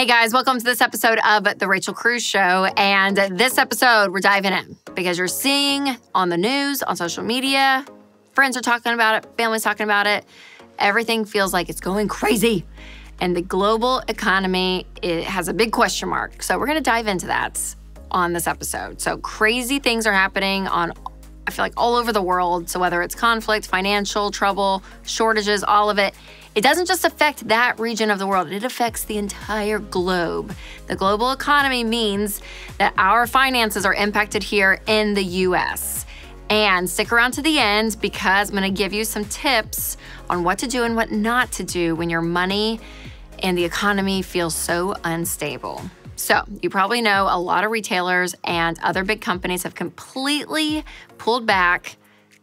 Hey guys, welcome to this episode of The Rachel Cruze Show. And this episode, we're diving in because you're seeing on the news, on social media, friends are talking about it, families talking about it. Everything feels like it's going crazy. And the global economy it has a big question mark. So we're going to dive into that on this episode. So crazy things are happening on I feel like all over the world. So whether it's conflict, financial trouble, shortages, all of it, it doesn't just affect that region of the world, it affects the entire globe. The global economy means that our finances are impacted here in the US. And stick around to the end because I'm gonna give you some tips on what to do and what not to do when your money and the economy feels so unstable. So, you probably know a lot of retailers and other big companies have completely pulled back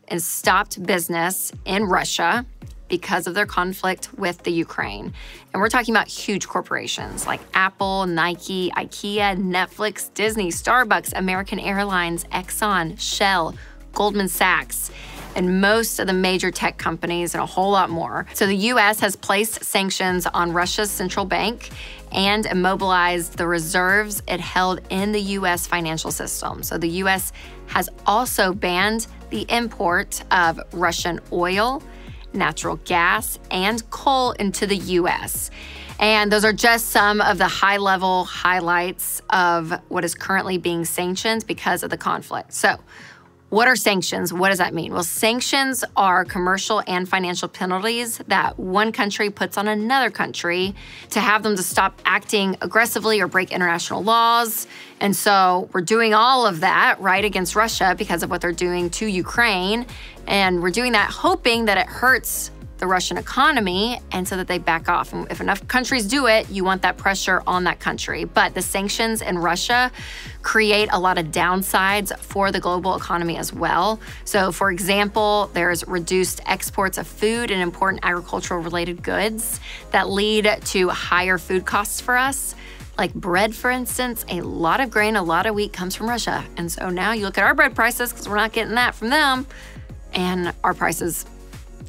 and stopped business in Russia because of their conflict with the Ukraine. And we're talking about huge corporations like Apple, Nike, IKEA, Netflix, Disney, Starbucks, American Airlines, Exxon, Shell, Goldman Sachs and most of the major tech companies and a whole lot more. So the US has placed sanctions on Russia's central bank and immobilized the reserves it held in the US financial system. So the US has also banned the import of Russian oil natural gas, and coal into the US. And those are just some of the high level highlights of what is currently being sanctioned because of the conflict. So, what are sanctions? What does that mean? Well, sanctions are commercial and financial penalties that one country puts on another country to have them to stop acting aggressively or break international laws. And so we're doing all of that right against Russia because of what they're doing to Ukraine. And we're doing that hoping that it hurts the Russian economy and so that they back off. And if enough countries do it, you want that pressure on that country. But the sanctions in Russia create a lot of downsides for the global economy as well. So, for example, there's reduced exports of food and important agricultural related goods that lead to higher food costs for us. Like bread, for instance, a lot of grain, a lot of wheat comes from Russia. And so now you look at our bread prices because we're not getting that from them, and our prices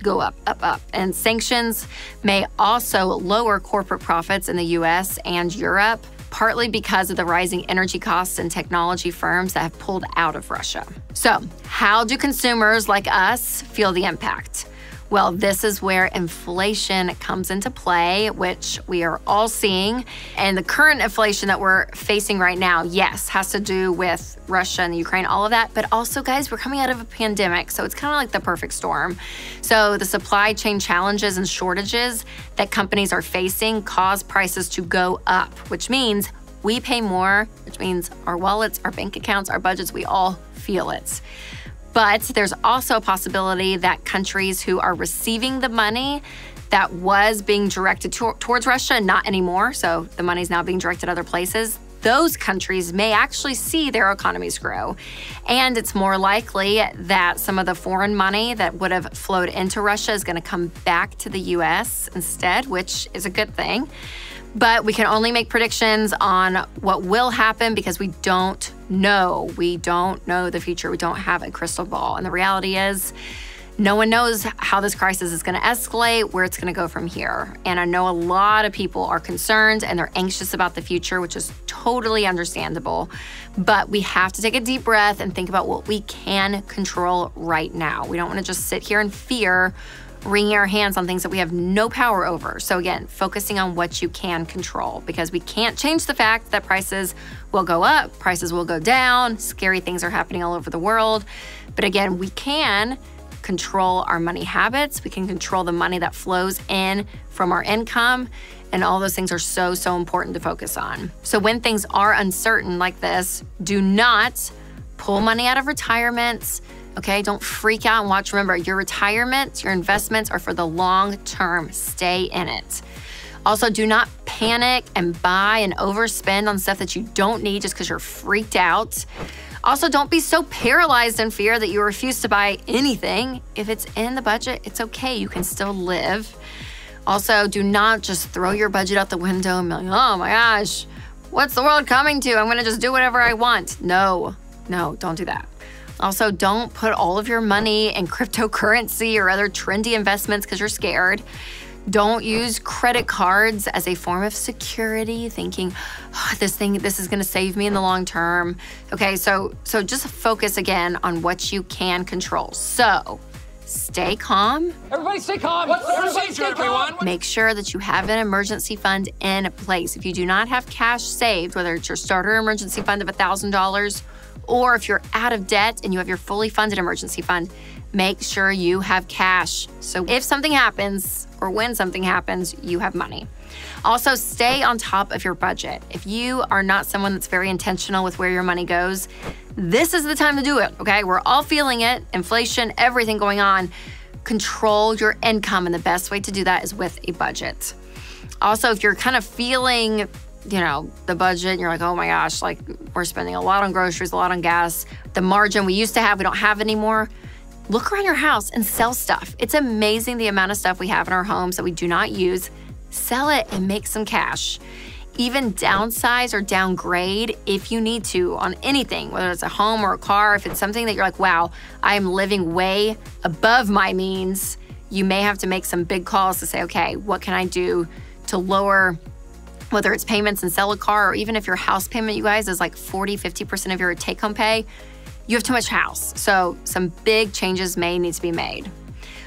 go up, up, up. And sanctions may also lower corporate profits in the US and Europe, partly because of the rising energy costs and technology firms that have pulled out of Russia. So, how do consumers like us feel the impact? Well, this is where inflation comes into play, which we are all seeing. And the current inflation that we're facing right now, yes, has to do with Russia and the Ukraine, all of that. But also, guys, we're coming out of a pandemic. So it's kind of like the perfect storm. So the supply chain challenges and shortages that companies are facing cause prices to go up, which means we pay more, which means our wallets, our bank accounts, our budgets, we all feel it. But there's also a possibility that countries who are receiving the money that was being directed to- towards Russia, not anymore, so the money's now being directed other places, those countries may actually see their economies grow. And it's more likely that some of the foreign money that would have flowed into Russia is going to come back to the US instead, which is a good thing. But we can only make predictions on what will happen because we don't know. We don't know the future. We don't have a crystal ball. And the reality is, no one knows how this crisis is going to escalate, where it's going to go from here. And I know a lot of people are concerned and they're anxious about the future, which is totally understandable. But we have to take a deep breath and think about what we can control right now. We don't want to just sit here in fear wringing our hands on things that we have no power over. So, again, focusing on what you can control because we can't change the fact that prices will go up, prices will go down, scary things are happening all over the world. But again, we can control our money habits, we can control the money that flows in from our income. And all those things are so, so important to focus on. So, when things are uncertain like this, do not pull money out of retirements Okay, don't freak out and watch. Remember, your retirement, your investments are for the long term. Stay in it. Also, do not panic and buy and overspend on stuff that you don't need just because you're freaked out. Also, don't be so paralyzed in fear that you refuse to buy anything. If it's in the budget, it's okay. You can still live. Also, do not just throw your budget out the window and be like, oh my gosh, what's the world coming to? I'm gonna just do whatever I want. No, no, don't do that. Also, don't put all of your money in cryptocurrency or other trendy investments because you're scared. Don't use credit cards as a form of security, thinking oh, this thing, this is going to save me in the long term. Okay, so so just focus again on what you can control. So stay calm. Everybody stay calm. What's the procedure, everyone? Make sure that you have an emergency fund in place. If you do not have cash saved, whether it's your starter emergency fund of $1,000 or if you're out of debt and you have your fully funded emergency fund, make sure you have cash. So if something happens or when something happens, you have money. Also, stay on top of your budget. If you are not someone that's very intentional with where your money goes, this is the time to do it, okay? We're all feeling it inflation, everything going on. Control your income, and the best way to do that is with a budget. Also, if you're kind of feeling, you know, the budget, and you're like, oh my gosh, like we're spending a lot on groceries, a lot on gas, the margin we used to have, we don't have anymore look around your house and sell stuff. It's amazing the amount of stuff we have in our homes that we do not use. Sell it and make some cash. Even downsize or downgrade if you need to on anything, whether it's a home or a car. If it's something that you're like, wow, I'm living way above my means, you may have to make some big calls to say, okay, what can I do to lower whether it's payments and sell a car, or even if your house payment, you guys, is like 40, 50% of your take home pay, you have too much house. So some big changes may need to be made.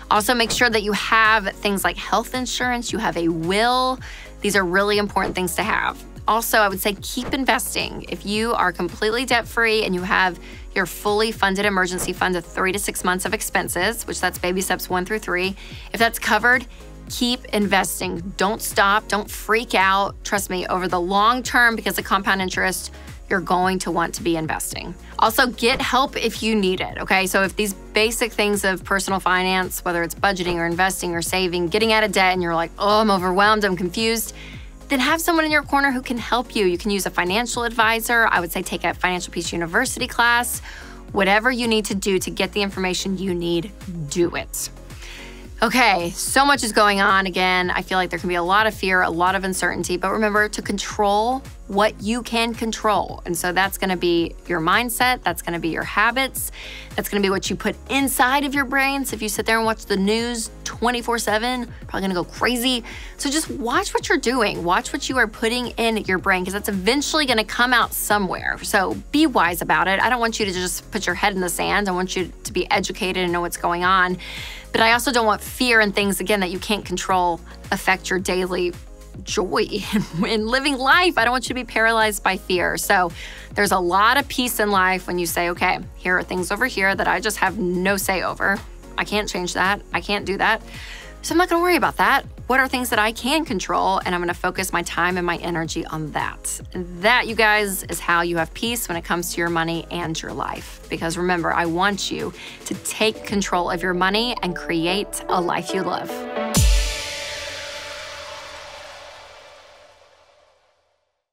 Also, make sure that you have things like health insurance, you have a will. These are really important things to have. Also, I would say keep investing. If you are completely debt free and you have your fully funded emergency fund of three to six months of expenses, which that's baby steps one through three, if that's covered, keep investing. Don't stop, don't freak out. Trust me, over the long term, because of compound interest, you're going to want to be investing. Also, get help if you need it, okay? So, if these basic things of personal finance, whether it's budgeting or investing or saving, getting out of debt, and you're like, oh, I'm overwhelmed, I'm confused, then have someone in your corner who can help you. You can use a financial advisor. I would say take a Financial Peace University class. Whatever you need to do to get the information you need, do it. Okay, so much is going on. Again, I feel like there can be a lot of fear, a lot of uncertainty, but remember to control what you can control. And so that's gonna be your mindset, that's gonna be your habits, that's gonna be what you put inside of your brain. So if you sit there and watch the news 24 7, probably gonna go crazy. So just watch what you're doing, watch what you are putting in your brain, because that's eventually gonna come out somewhere. So be wise about it. I don't want you to just put your head in the sand, I want you to be educated and know what's going on. But I also don't want fear and things, again, that you can't control affect your daily joy in living life. I don't want you to be paralyzed by fear. So there's a lot of peace in life when you say, okay, here are things over here that I just have no say over. I can't change that. I can't do that. So I'm not gonna worry about that. What are things that I can control? And I'm gonna focus my time and my energy on that. And that, you guys, is how you have peace when it comes to your money and your life. Because remember, I want you to take control of your money and create a life you love.